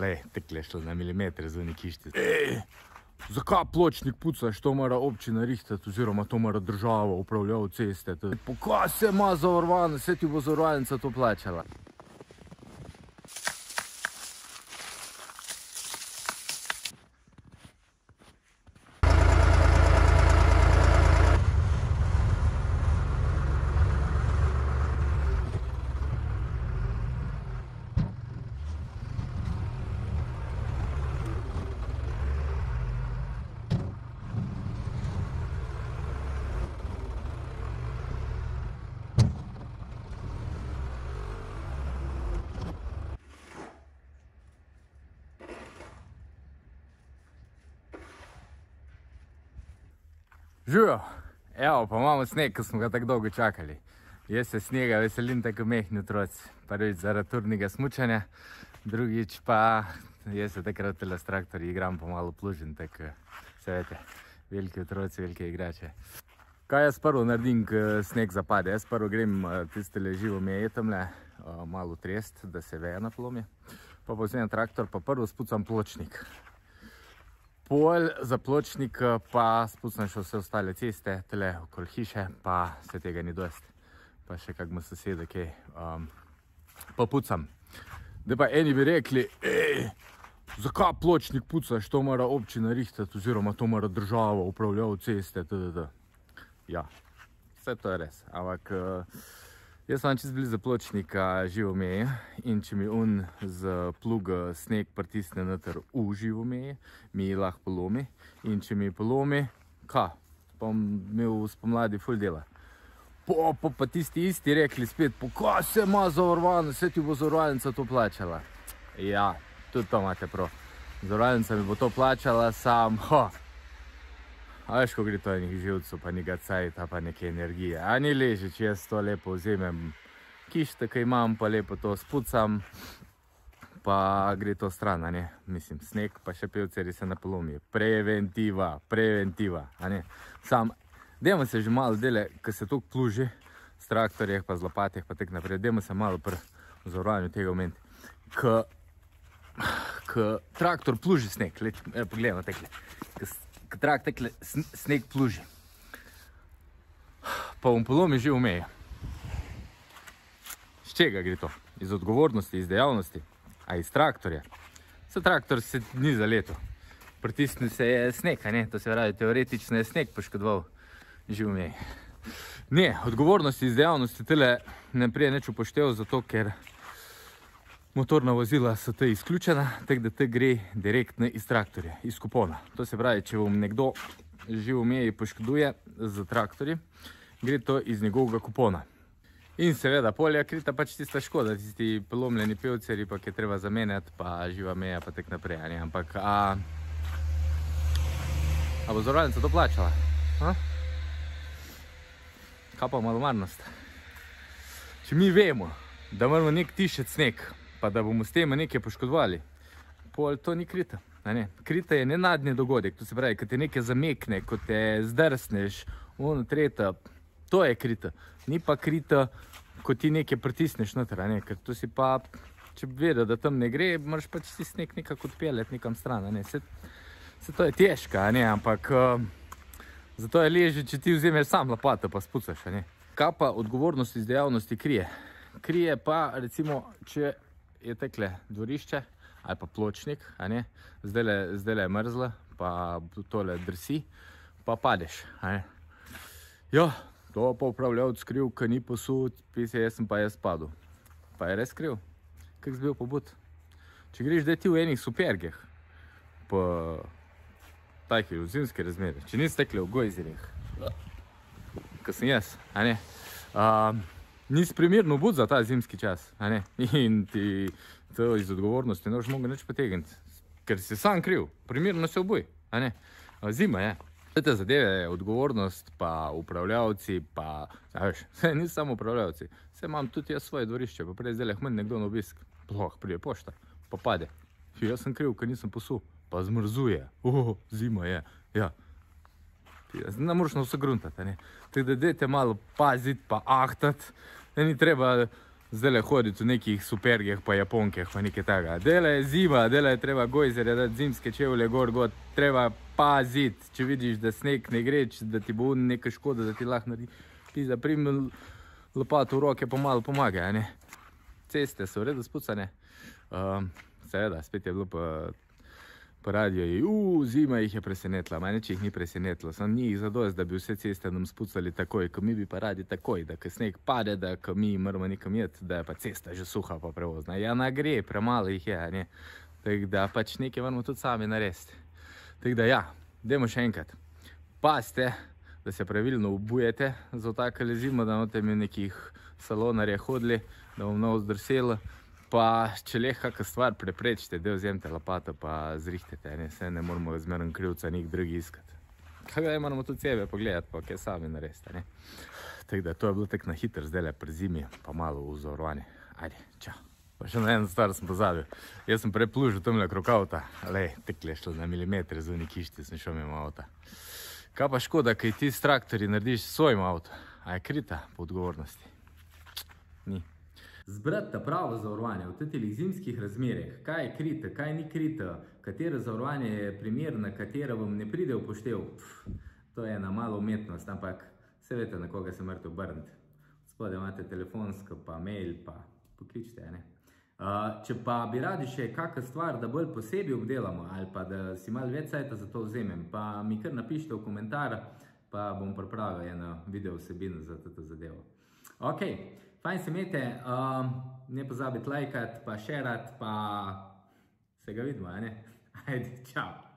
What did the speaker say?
Le, tekle šlo na milimetre zunaj kišti. Zakaj pločnik pucaš, to mora občina rihtati, oziroma to mora država, upravljal ceste. Pokaj se ima zavarovano, se ti bo zavarovalnica to plačala. Živijo, evo pa imamo sneg, ki smo ga tako dolgo čakali. Jaz se snega veselim tako mehni otroci. Prvič zaradi turnega smučanja, drugič pa jaz se takrat tele s traktorji igram pa malo plužim, tako se vete, veliki otroci, velike igrače. Kaj jaz prvo naredim, ko sneg zapade? Jaz prvo grem tiste leživo meje tamle, malo trest, da se veja naplomi. Pa povzem traktor, pa prvo spucam pločnik. Pol za pločnik pa spucam še vse ostale ceste, tele okoli hiše, pa se tega ni dost. Pa še kak ima sosede, kaj um, pa pucam. Da pa eni bi rekli, ej, zakaj pločnik pucaš, to mora občina rihtati, oziroma to mora država, upravljal ceste, tdd. Ja, vse to je res, ampak jaz imam čist blizu pločnika živo meje in če mi un z pluga sneg pritisne noter v živo meje, mi lahko polomi in če mi polomi, ka, bom imel spomladi ful dela. Po, po pa tisti isti rekli spet, po kaj se ima zavarovano, se ti bo zavarovalnica to plačala. Ja, tudi to imate prav. Zavarovalnica mi bo to plačala, sam, ha, A veš, ko gre to enih živcev, pa njega cajta, pa neke energije. A ni leže, če jaz to lepo vzemem kište, ki imam, pa lepo to spucam, pa gre to stran, a ne. Mislim, sneg, pa še pevceri se napolomi. Preventiva, preventiva, a ne. Sam, dajmo se že malo dele, ko se toliko pluži, s traktorjeh, pa z lopatih, pa tak naprej, dajmo se malo pri zavarovanju tega omenti. Ko, ko traktor pluži sneg, pogledamo tekle, ko trak tekle sneg pluži. Pa bom polomi že v meje. Z čega gre to? Iz odgovornosti, iz dejavnosti? A iz traktorja? Se traktor se ni za leto. Pritisnil se je sneg, a ne? To se pravi, teoretično je sneg poškodoval že v meji. Ne, odgovornosti iz dejavnosti tele ne prije neč upošteval, zato ker motorna vozila so te izključena, tako da te gre direktno iz traktorja, iz kupona. To se pravi, če vam nekdo že v meji poškoduje z traktorji, gre to iz njegovega kupona. In seveda, polja krita pač tista škoda, tisti polomljeni pevceri, pa je treba zamenjati, pa živa meja, pa tak naprej, ne, ampak, a... A bo zavarovalnica to plačala? A? Kaj pa malomarnost? Če mi vemo, da moramo nek tišet sneg, pa da bomo s tem nekaj poškodovali, pol to ni krita. Krita je nenadni dogodek, to se pravi, ko te nekaj zamekne, ko te zdrsneš, ono treta, to je krita. Ni pa krita, ko ti nekaj pritisneš noter, ker to si pa, če bi vedel, da tam ne gre, moraš pač ti sneg nekako odpeljati nekam stran. Se, se to je težko, ampak zato je leže, če ti vzemeš sam lopato pa spucaš. Kaj pa odgovornost iz dejavnosti krije? Krije pa recimo, če je tekle dvorišče ali pa pločnik, zdaj je mrzlo, pa tole drsi, pa padeš. Ja, to pa upravljavc kriv, ki ni posud, pise, jaz sem pa jaz padel. Pa je res kriv? Kak si bil pobud? Če greš, da ti v enih supergeh, pa takih v zimske razmere, če nisi tekle v gojzirih, ko sem jaz, a ne, nisi primerno bud za ta zimski čas, in ti to iz odgovornosti ne boš mogel nič potegniti, ker si sam kriv, primerno se obuj, zima je. Vse te zadeve odgovornost, pa upravljavci, pa, veš, vse niso samo upravljavci, vse imam tudi jaz svoje dvorišče, pa prej zdaj meni nekdo na obisk, ploh, prije pošta, pa pade. Jaz sem kriv, ker nisem posul, pa zmrzuje, oh, zima je, ja. Ne moraš na vse gruntati, ne. Tako da dajte malo paziti, pa ahtati, da ni treba zdaj le hoditi v nekih supergih, pa japonkih, pa nekaj takega. Dela je zima, dela je treba gojzere, da zimske čevlje gor, gor, treba paziti, če vidiš, da sneg ne gre, da ti bo nekaj škoda, da ti lahko naredi. Ti zaprim lopato v roke, pa malo pomaga, ne. Ceste so v redu spucane. Um, seveda, spet je bilo pa po radiju je, uh, zima jih je presenetila, manj če jih ni presenetilo, samo ni jih zadost, da bi vse ceste nam spucali takoj, ko mi bi pa radi takoj, da ko sneg pade, da ko mi moramo nekam jeti, da je pa cesta že suha pa prevozna. Ja, na gre, premalo jih je, ne. Tako da pač nekaj moramo tudi sami narediti. Tako da ja, dajmo še enkrat. Pazite, da se pravilno obujete za takole zimo, da boste mi nekih salonarje hodili, da bom novo zdrselo. Pa če le kakšna stvar preprečite, da vzemite lopato pa zrihtete, ne, se ne moramo zmerno krivca nek drugi iskati. Kaj da moramo tudi sebe pogledati, pa kaj sami naredite, ne. Tako da to je bilo tako na hitro, zdaj le pri zimi, pa malo vzorovanje. Ajde, čau. Pa še na eno stvar sem pozabil. Jaz sem preplužil tamle krok avta, lej, tekle šlo na milimetre z unik kišti, sem šel mimo avta. Kaj pa škoda, kaj ti s traktorji narediš s svojim avtom, a je krita po odgovornosti? Ni. Zbrati ta pravo zavarovanje v teh zimskih razmerah, kaj je krito, kaj ni krito, katero zavarovanje je primerno, katero vam ne pride v poštev, to je ena mala umetnost, ampak vse veste, na koga se morate obrniti. Spodaj imate telefonsko, pa mail, pa pokličite, ne. Uh, če pa bi radi še kakšno stvar, da bolj posebej obdelamo, ali pa da si malo več cajta za to vzemem, pa mi kar napišite v komentar, pa bom pripravil eno video vsebino za to zadevo. Ok, fajn se imejte, um, ne pozabite lajkati, pa šerati, pa se ga vidimo, ne? Ajde, čau!